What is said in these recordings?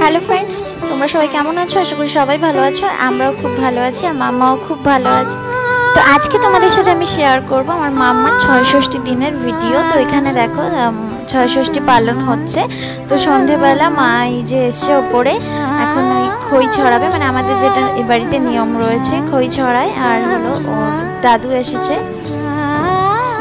Hello friends তোমরা সবাই কেমন আছো? আশা করি সবাই ভালো আছো। আমরাও খুব ভালো আছি আর মাম্মাও খুব ভালো আছে। তো আজকে তোমাদের সাথে আমি শেয়ার করব আমার মাম্মার ছয় ষষ্ঠী দিনের ভিডিও তো এখানে দেখো উম, ছয় ষষ্ঠী পালন হচ্ছে। তো সন্ধেবেলা মা এই যে এসছে ওপরে এখন ওই খই ছড়াবে। মানে আমাদের যেটা এ বাড়িতে নিয়ম রয়েছে খই ছড়ায় আর হলো দাদু এসেছে।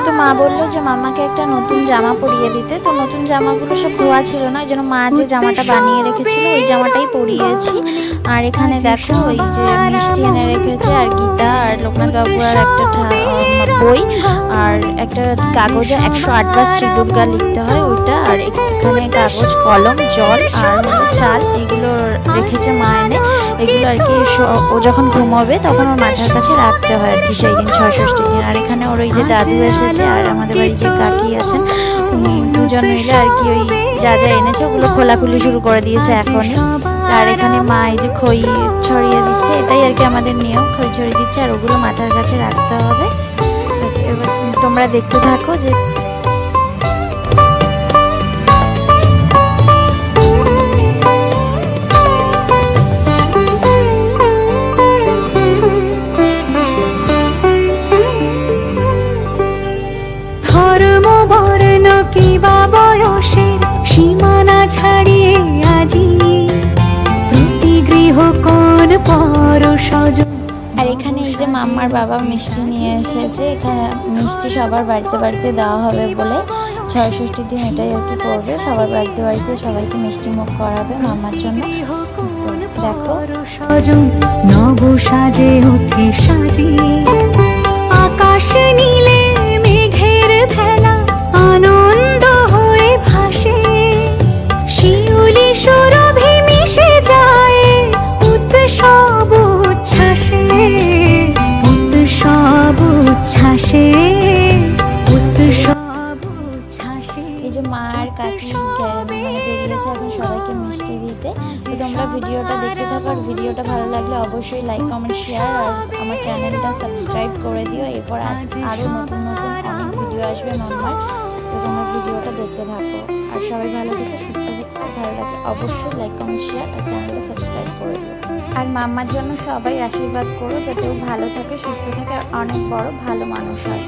তো মা বলল যে মামাকে একটা নতুন জামা পরিয়ে দিতে। তো নতুন জামাগুলো সব ধোয়া ছিল না ওই জন্য মা যে জামাটা বানিয়ে রেখেছিল ওই জামাটাই পরিয়েছি। আর এখানে দেখো ওই যে মিষ্টি এনে রেখেছে আর গীতা আর লোকনাথ বাবুর আর একটা বই আর একটা কাগজে একশো আটবার শ্রী দুর্গা লিখতে হয় ওইটা আর এখানে কাগজ কলম জল আর চাল এগুলো রেখেছে মা এনে। এগুলো আর কি ও যখন ঘুমোবে তখন ওর মাথার কাছে রাখতে হয় আর কি সেই দিন ছয় ষষ্ঠী দিন। আর এখানে ওর ওই যে দাদু এসেছে আর আমাদের বাড়ি যে কাকি আছেন উনি দুজন মিলে আর কি ওই যা যা এনেছে ওগুলো খোলাখুলি শুরু করে দিয়েছে এখনই। আর এখানে মা এই যে খই ছড়িয়ে দিচ্ছে, এটাই আর কি আমাদের নিয়ম, খই ছড়িয়ে দিচ্ছে আর ওগুলো মাথার কাছে রাখতে হবে। তোমরা দেখতে থাকো যে স্বজন আর এখানে এই যে মাম্মার বাবা মিষ্টি নিয়ে এসেছে, এখানে মিষ্টি সবার বাড়িতে বাড়িতে দেওয়া হবে বলে ছয় দিন এটাই আর কি করবে। সবার বাড়িতে বাড়িতে সবাইকে মিষ্টি মুখ করাবে মাম্মার জন্য। দেখো। নব সাজে ওঠে সাজিয়ে আকাশ নীলে সবাইকে মিষ্টি দিতে। তো তোমরা ভিডিওটা দেখতে থাকো আর ভিডিওটা ভালো লাগলে অবশ্যই লাইক কমেন্ট শেয়ার আর আমার চ্যানেলটা সাবস্ক্রাইব করে দিও। এরপর আরও নতুন নতুন অনেক ভিডিও আসবে মাম্মার তো তোমরা ভিডিওটা দেখতে থাকো। আর সবাই ভালো থেকে সুস্থ থেকো। আর ভালো লাগে অবশ্যই লাইক কমেন্ট শেয়ার আর চ্যানেলটা সাবস্ক্রাইব করে দিও। আর মাম্মার জন্য সবাই আশীর্বাদ করো যাতে ও ভালো থাকে সুস্থ থাকে আর অনেক বড় ভালো মানুষ হয়।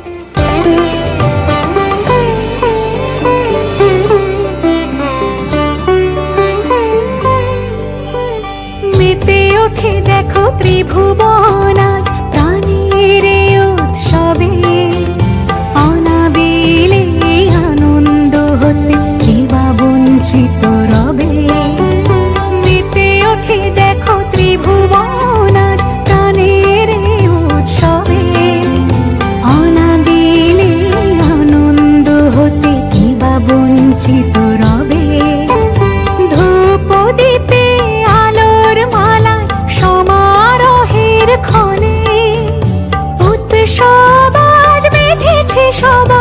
ওঠে দেখো ত্রিভুবনা 说吧。